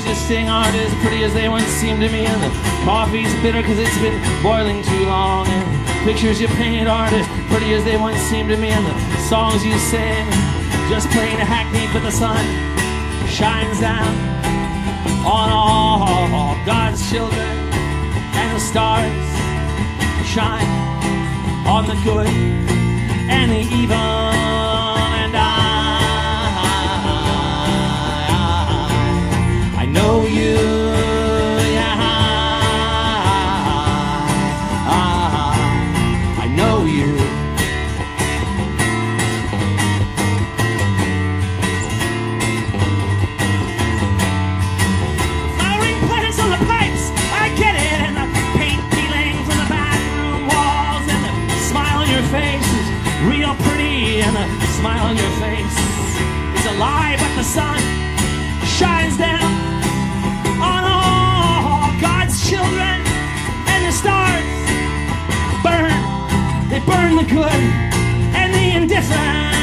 tasting aren't as pretty as they once seemed to me, and the coffee's bitter because it's been boiling too long, and the pictures you paint aren't as pretty as they once seemed to me, and the songs you sing just plain hackneyed, but the sun shines down on all God's children, and the stars shine on the good and the evil. Your face is real pretty, and the smile on your face. Is a lie, but the sun shines down on all God's children, and the stars burn, they burn the good and the indifferent.